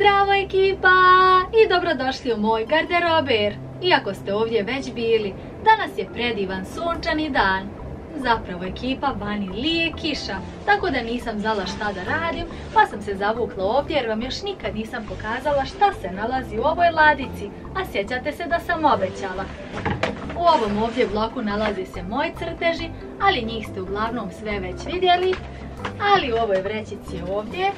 Zdravo ekipa i dobrodošli u moj garderober. Iako ste ovdje već bili, danas je predivan sunčani dan. Zapravo ekipa vani lije kiša, tako da nisam znala šta da radim, pa sam se zavukla ovdje jer vam još nikad nisam pokazala šta se nalazi u ovoj ladici, a sjećate se da sam obećala. U ovom ovdje bloku nalazi se moji crteži, ali njih ste uglavnom sve već vidjeli, ali u ovoj vrećici ovdje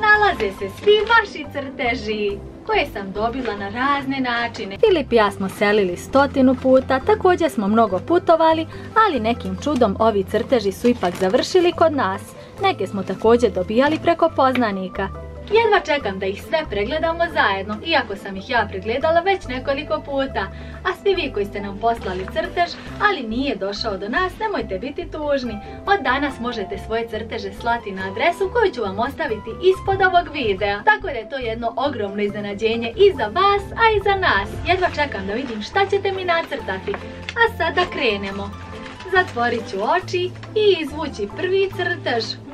nalaze se svi vaši crteži koje sam dobila na razne načine. Filip i ja smo selili stotinu puta, također smo mnogo putovali, ali nekim čudom ovi crteži su ipak završili kod nas. Neke smo također dobijali preko poznanika. Jedva čekam da ih sve pregledamo zajedno, iako sam ih ja pregledala već nekoliko puta. A svi vi koji ste nam poslali crtež, ali nije došao do nas, nemojte biti tužni. Od danas možete svoje crteže slati na adresu koju ću vam ostaviti ispod ovog videa. Tako da je to jedno ogromno iznenađenje i za vas, a i za nas. Jedva čekam da vidim šta ćete mi nacrtati. A sada krenemo. Zatvorit ću oči i izvući prvi crtež.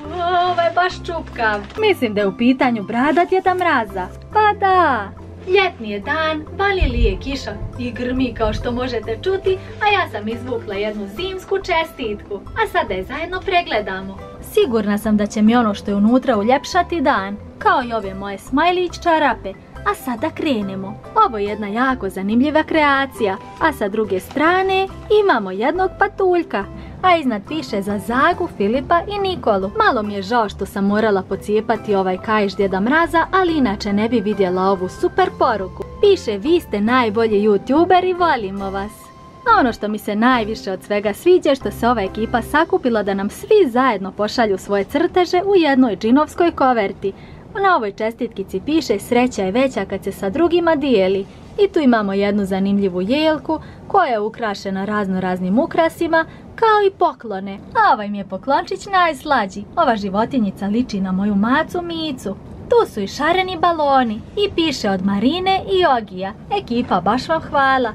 Ovo je baš čupkav. Mislim da je u pitanju brada djeda mraza. Pa da. Ljetni je dan, vali lije kiša i grmi kao što možete čuti, a ja sam izvukla jednu zimsku čestitku. A sada je zajedno pregledamo. Sigurna sam da će mi ono što je unutra uljepšati dan, kao i ove moje smajlić čarape. A sada krenemo. Ovo je jedna jako zanimljiva kreacija, a sa druge strane imamo jednog patuljka a iznad piše za Zagu, Filipa i Nikolu. Malo mi je žao što sam morala pocijepati ovaj kajš djeda mraza, ali inače ne bi vidjela ovu super poruku. Piše vi ste najbolji youtuber i volimo vas. A ono što mi se najviše od svega sviđa je što se ova ekipa sakupila da nam svi zajedno pošalju svoje crteže u jednoj džinovskoj koverti. Na ovoj čestitkici piše sreća je veća kad se sa drugima dijeli. I tu imamo jednu zanimljivu jelku koja je ukrašena razno raznim ukrasima kao i poklone. A ovaj mi je poklončić najslađi. Ova životinjica liči na moju macu Micu. Tu su i šareni baloni i piše od Marine i Ogija. Ekipa, baš vam hvala.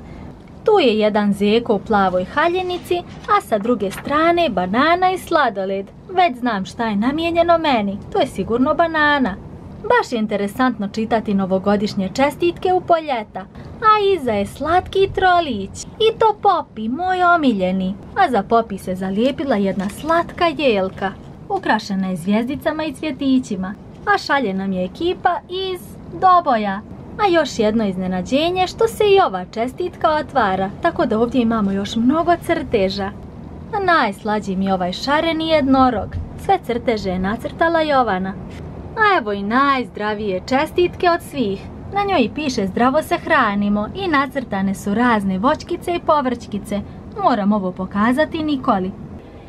Tu je jedan zeko u plavoj haljenici, a sa druge strane banana i sladoled. Već znam šta je namijenjeno meni. To je sigurno banana. Baš je interesantno čitati novogodišnje čestitke u poljeta. A iza je slatki trolić. I to Popi, moj omiljeni. A za Popi se zalijepila jedna slatka jelka. Ukrašena je zvijezdicama i cvjetićima. A šalje nam je ekipa iz Doboja. A još jedno iznenađenje što se i ova čestitka otvara. Tako da ovdje imamo još mnogo crteža. Najslađi mi je ovaj šareni jednorog. Sve crteže je nacrtala Jovana. A evo i najzdravije čestitke od svih. Na njoj piše zdravo se hranimo i nacrtane su razne voćkice i povrćkice. Moram ovo pokazati Nikoli.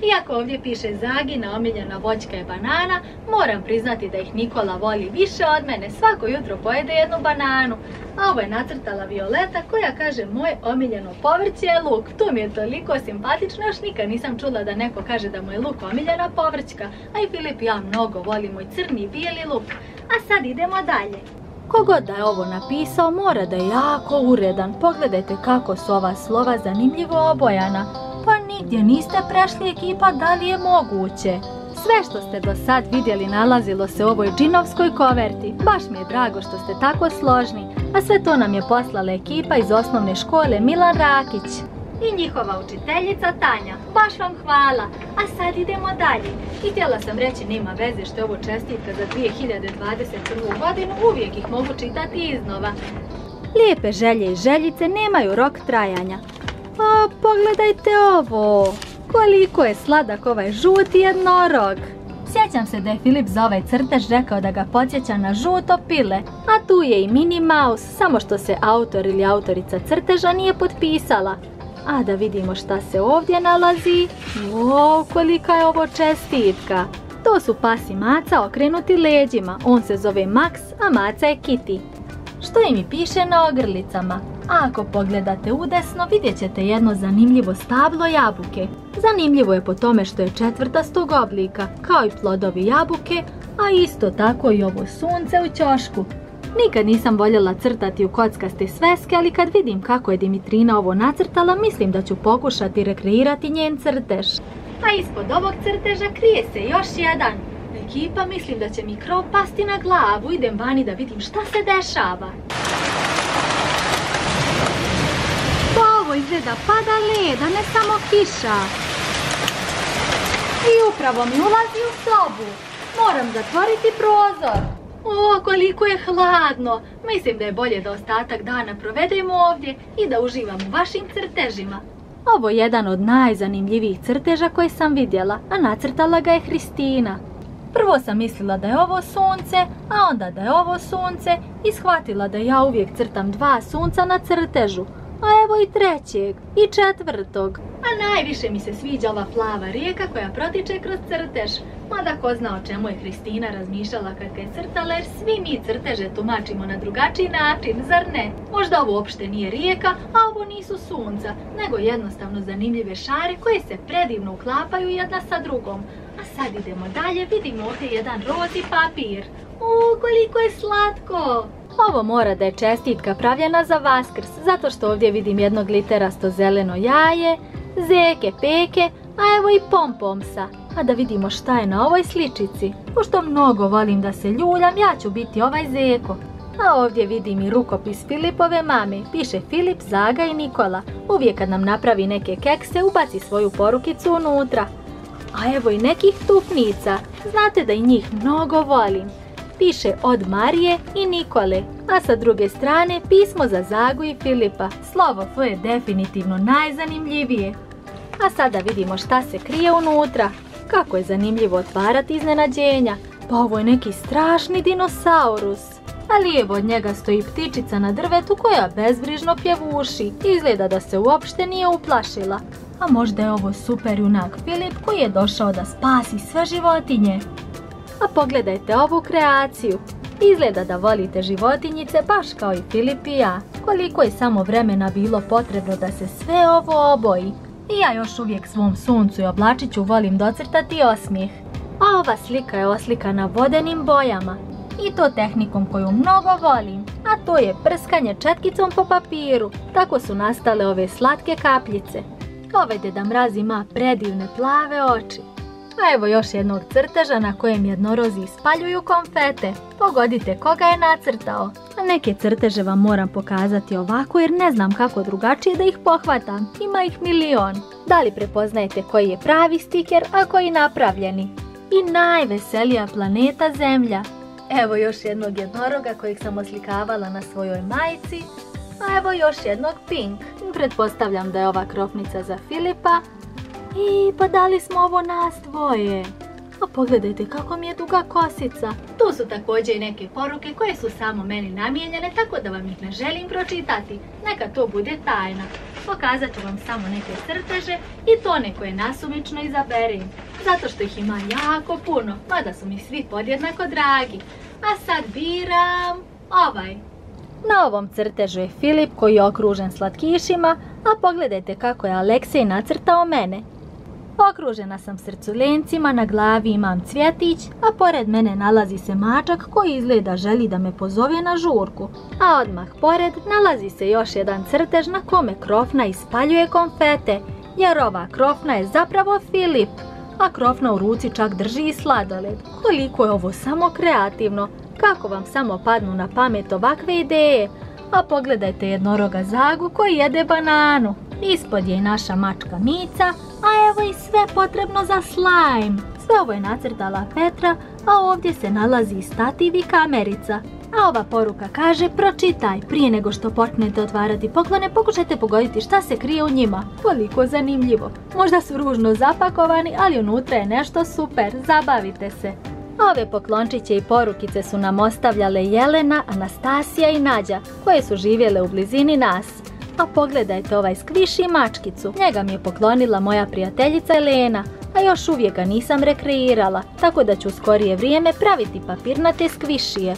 Iako ovdje piše Zagina omiljena voćka je banana, moram priznati da ih Nikola voli više od mene. Svako jutro pojede jednu bananu. A ovo je nacrtala Violeta koja kaže moje omiljeno povrće je luk. To mi je toliko simpatično, još nikad nisam čula da neko kaže da mu je luk omiljena povrćka. A i Filip ja mnogo volim moj crni i bijeli luk. A sad idemo dalje. Kogod da je ovo napisao mora da je jako uredan. Pogledajte kako su ova slova zanimljivo obojana. Nigdje niste prešli ekipa, da li je moguće? Sve što ste do sad vidjeli nalazilo se u ovoj džinovskoj koverti. Baš mi je drago što ste tako složni. A sve to nam je poslala ekipa iz osnovne škole Milan Rakić. I njihova učiteljica Tanja. Baš vam hvala. A sad idemo dalje. I htjela sam reći nema veze što je ovo čestitka za 2021. godinu. Uvijek ih mogu čitati iznova. Lijepe želje i željice nemaju rok trajanja. A pogledajte ovo, koliko je sladak ovaj žuti jednorog. Sjećam se da je Filip za ovaj crtež rekao da ga podsjeća na žuto pile, a tu je i Minnie Mouse, samo što se autor ili autorica crteža nije potpisala. A da vidimo šta se ovdje nalazi. Wow, kolika je ovo čestitka. To su pas i maca okrenuti leđima. On se zove Max, a maca je Kitty. Što im i piše na ogrlicama? A ako pogledate udesno vidjet ćete jedno zanimljivo stablo jabuke. Zanimljivo je po tome što je četvrtastog oblika, kao i plodovi jabuke, a isto tako i ovo sunce u ćošku. Nikad nisam voljela crtati u kockaste sveske, ali kad vidim kako je Dimitrina ovo nacrtala, mislim da ću pokušati rekreirati njen crtež. A ispod ovog crteža krije se još jedan. Kipa, mislim da će mi krov pasti na glavu. Idem vani da vidim šta se dešava. Pa ovo izgleda pada led, a ne samo kiša. I upravo mi ulazi u sobu. Moram zatvoriti prozor. O, koliko je hladno. Mislim da je bolje da ostatak dana provedemo ovdje i da uživam u vašim crtežima. Ovo je jedan od najzanimljivijih crteža koje sam vidjela, a nacrtala ga je Hristina. Prvo sam mislila da je ovo sunce, a onda da je ovo sunce i shvatila da ja uvijek crtam dva sunca na crtežu, a evo i trećeg i četvrtog. A najviše mi se sviđa ova plava rijeka koja protiče kroz crtež. Mada ko zna o čemu je Hristina razmišljala kad je crtala jer svi mi crteže tumačimo na drugačiji način, zar ne? Možda ovo uopšte nije rijeka, a ovo nisu sunca, nego jednostavno zanimljive šare koje se predivno uklapaju jedna sa drugom. A sad idemo dalje, vidimo ovdje jedan rozi papir. O, koliko je slatko! Ovo mora da je čestitka pravljena za Vaskrs, zato što ovdje vidim jedno gliterasto zeleno jaje, zeke, peke, a evo i pompomsa. A da vidimo šta je na ovoj sličici. Pošto mnogo volim da se ljuljam, ja ću biti ovaj zeko. A ovdje vidim i rukopis Filipove mame. Piše Filip, Zaga i Nikola. Uvijek kad nam napravi neke kekse, ubaci svoju porukicu unutra. A evo i nekih tupnica. Znate da i njih mnogo volim. Piše od Marije i Nikole, a sa druge strane pismo za Zagu i Filipa. Slovo F je definitivno najzanimljivije. A sada vidimo šta se krije unutra. Kako je zanimljivo otvarati iznenađenja. Pa ovo je neki strašni dinosaurus. A lijevo od njega stoji ptičica na drvetu koja bezbrižno pjevuši. Izgleda da se uopšte nije uplašila. A možda je ovo super junak Filip koji je došao da spasi sve životinje. A pogledajte ovu kreaciju. Izgleda da volite životinjice baš kao i Filip i ja. Koliko je samo vremena bilo potrebno da se sve ovo oboji. I ja još uvijek svom suncu i oblačiću volim docrtati osmijeh. A ova slika je oslikana vodenim bojama. I to tehnikom koju mnogo volim, a to je prskanje četkicom po papiru. Tako su nastale ove slatke kapljice. Ovaj Deda Mraz ima predivne plave oči. A evo još jednog crteža na kojem jednorozi ispaljuju konfete. Pogodite koga je nacrtao. Neke crteže vam moram pokazati ovako jer ne znam kako drugačije da ih pohvatam. Ima ih milion. Da li prepoznajete koji je pravi stiker, a koji napravljeni? I najveselija planeta Zemlja. Evo još jednog jednoroga kojeg sam oslikavala na svojoj majici. A evo još jednog pink. Pretpostavljam da je ova krofnica za Filipa, i pa dali smo ovo nas dvoje. A pogledajte kako mi je duga kosica. Tu su također i neke poruke koje su samo meni namijenjene, tako da vam ih ne želim pročitati. Neka to bude tajna. Pokazat ću vam samo neke crteže i to koje nasumično izaberim. Zato što ih ima jako puno, mada su mi svi podjednako dragi. A sad biram ovaj. Na ovom crtežu je Filip koji je okružen slatkišima, a pogledajte kako je Aleksej nacrtao mene. Okružena sam srculencima, na glavi imam cvjetić, a pored mene nalazi se mačak koji izgleda želi da me pozove na žurku. A odmah pored nalazi se još jedan crtež na kome krofna ispaljuje konfete, jer ova krofna je zapravo Filip, a krofna u ruci čak drži i sladoled. Koliko je ovo samo kreativno, kako vam samo padnu na pamet ovakve ideje, a pogledajte jednoroga Zagu koji jede bananu. Ispod je i naša mačka Mica, a evo i sve potrebno za slime. Sve ovo je nacrtala Petra, a ovdje se nalazi stativ i kamerica. A ova poruka kaže pročitaj, prije nego što počnete otvarati poklone pokušajte pogoditi šta se krije u njima. Koliko zanimljivo. Možda su ružno zapakovani, ali unutra je nešto super, zabavite se. Ove poklončiće i porukice su nam ostavljale Jelena, Anastasija i Nađa, koje su živjele u blizini nas. A pogledajte ovaj skviš i mačkicu. Njega mi je poklonila moja prijateljica Elena, a još uvijek ga nisam rekreirala, tako da ću u skorije vrijeme praviti papirnate skvišije.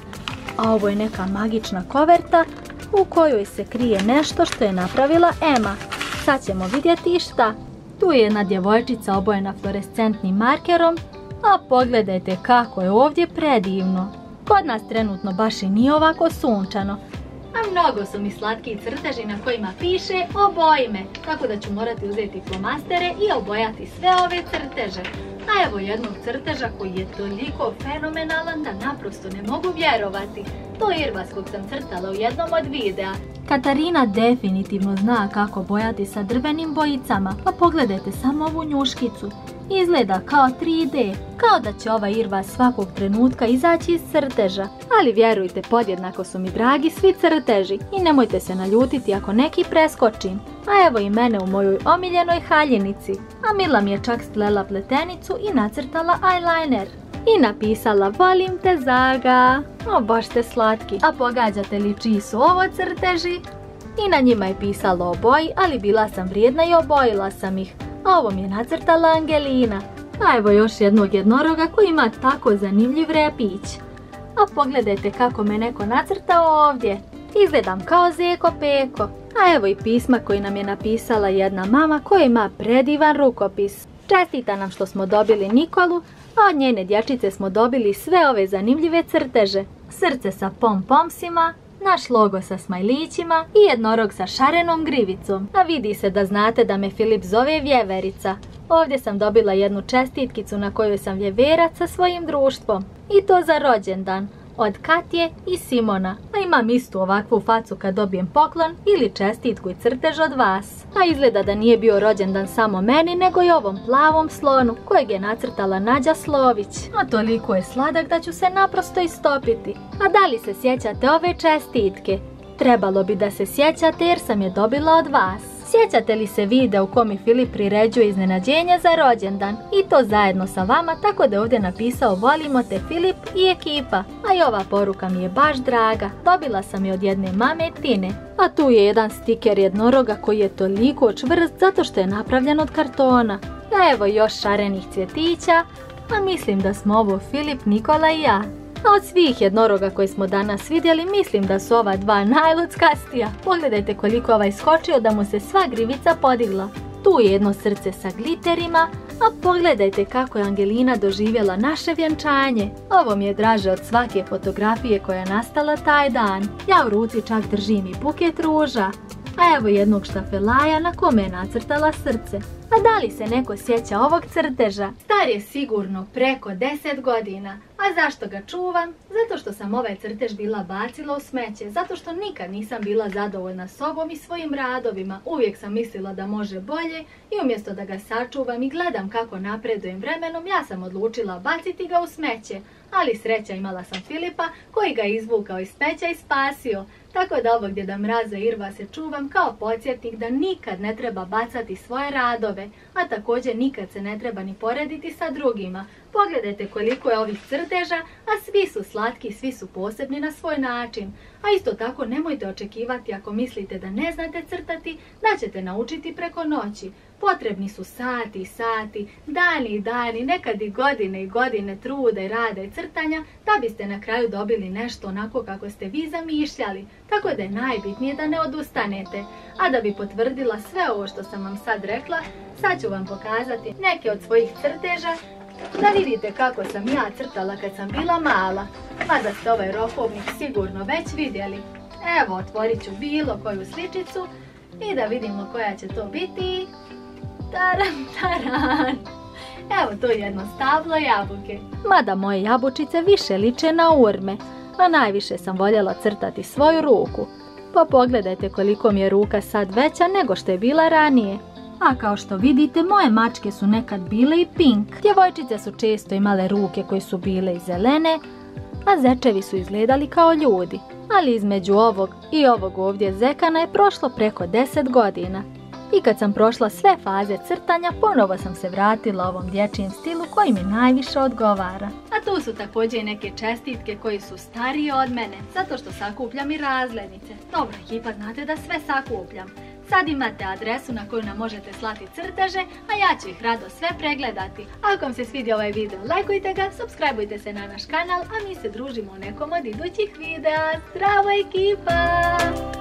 A ovo je neka magična koverta u kojoj se krije nešto što je napravila Ema. Sad ćemo vidjeti šta. Tu je jedna djevojčica obojena fluorescentnim markerom a pogledajte kako je ovdje predivno. Kod nas trenutno baš i nije ovako sunčano. A mnogo su mi slatki crteži na kojima piše oboji me, tako da ću morati uzeti flomastere i obojati sve ove crteže. A evo jednog crteža koji je toliko fenomenalan da naprosto ne mogu vjerovati. To je Irvas kog sam crtala u jednom od videa. Katarina definitivno zna kako bojati sa drvenim bojicama, pa pogledajte samo ovu njuškicu. Izgleda kao 3D, kao da će ova Irva svakog trenutka izaći iz crteža. Ali vjerujte, podjednako su mi dragi svi crteži i nemojte se naljutiti ako neki preskočim. A evo i mene u mojoj omiljenoj haljinici. A Mila mi je čak splela pletenicu i nacrtala eyeliner. I napisala volim te Zaga. O baš ste slatki. A pogađate li čiji su ovo crteži? I na njima je pisalo oboji, ali bila sam vrijedna i obojila sam ih. Ovo mi je nacrtala Angelina. A evo još jednog jednoroga koji ima tako zanimljiv repić. A pogledajte kako me neko nacrtao ovdje. Izgledam kao Zeko Peko. A evo i pisma koji nam je napisala jedna mama koja ima predivan rukopis. Čestita nam što smo dobili Nikolu, a od njene dječice smo dobili sve ove zanimljive crteže. Srce sa pom-pomsima, naš logo sa smajlićima i jednorog sa šarenom grivicom. A vidi se da znate da me Filip zove Vjeverica. Ovdje sam dobila jednu čestitkicu na kojoj sam vjeverac sa svojim društvom. I to za rođendan od Katje i Simona. A imam istu ovakvu facu kad dobijem poklon ili čestitku i crtež od vas. A izgleda da nije bio rođendan samo meni, nego i ovom plavom slonu kojeg je nacrtala Nađa Slović. A toliko je sladak da ću se naprosto istopiti. A da li se sjećate ove čestitke? Trebalo bi da se sjećate jer sam je dobila od vas. Sjećate li se videa u kom Filip priređuje iznenađenje za rođendan? I to zajedno sa vama, tako da je ovdje napisao volimo te Filip i ekipa. A i ova poruka mi je baš draga. Dobila sam je od jedne mame Tine. A tu je jedan stiker jednoroga koji je toliko čvrst zato što je napravljen od kartona. A evo još šarenih cvjetića, a mislim da smo ovo Filip, Nikola i ja. A od svih jednoroga koje smo danas vidjeli, mislim da su ova dva najluckastija. Pogledajte koliko ovaj skočio da mu se sva grivica podigla. Tu je jedno srce sa gliterima, a pogledajte kako je Angelina doživjela naše vjenčanje. Ovo mi je draže od svake fotografije koja je nastala taj dan. Ja u ruci čak držim i buket ruža. A evo jednog štafelaja na kome je nacrtala srce. A da li se neko sjeća ovog crteža? Star je sigurno preko 10 godina. A zašto ga čuvam? Zato što sam ovaj crtež bila bacila u smeće. Zato što nikad nisam bila zadovoljna sobom i svojim radovima. Uvijek sam mislila da može bolje i umjesto da ga sačuvam i gledam kako napredujem vremenom, ja sam odlučila baciti ga u smeće. Ali sreća imala sam Filipa koji ga izvukao iz smeća i spasio. Tako da ovog djeda mraza Irva se čuvam kao podsjetnik da nikad ne treba bacati svoje radove, a također nikad se ne treba ni porediti sa drugima. Pogledajte koliko je ovih crteža, a svi su slatki, svi su posebni na svoj način. A isto tako nemojte očekivati ako mislite da ne znate crtati, da ćete naučiti preko noći. Potrebni su sati i sati, dani i dani, nekad i godine i godine truda i rada i crtanja, da biste na kraju dobili nešto onako kako ste vi zamišljali. Tako da je najbitnije da ne odustanete. A da bi potvrdila sve ovo što sam vam sad rekla, sad ću vam pokazati neke od svojih crteža da vidite kako sam ja crtala kad sam bila mala. Mada ste ovaj rokovnik sigurno već vidjeli. Evo, otvorit ću bilo koju sličicu i da vidimo koja će to biti. Taran, taran. Evo tu jedno stablo jabuke. Mada moje jabučice više liče na urme, a najviše sam voljela crtati svoju ruku. Pa pogledajte koliko mi je ruka sad veća nego što je bila ranije. A kao što vidite, moje mačke su nekad bile i pink. Djevojčice su često imale ruke koje su bile i zelene, a zečevi su izgledali kao ljudi. Ali između ovog i ovog ovdje zekana je prošlo preko 10 godina. I kad sam prošla sve faze crtanja, ponovo sam se vratila ovom dječjem stilu koji mi najviše odgovara. A tu su također i neke čestitke koji su starije od mene, zato što sakupljam i razglednice. Dobro, ekipa, znate da sve sakupljam. Sad imate adresu na koju nam možete slati crteže, a ja ću ih rado sve pregledati. Ako vam se svidio ovaj video, lajkujte ga, subscribeujte se na naš kanal, a mi se družimo u nekom od idućih videa. Zdravo ekipa!